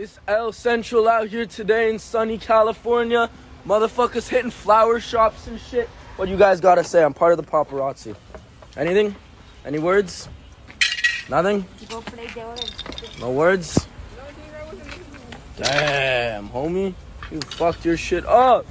It's El Central out here today in sunny California. Motherfuckers hitting flower shops and shit. What you guys gotta say? I'm part of the paparazzi. Anything? Any words? Nothing? No words? Damn, homie. You fucked your shit up.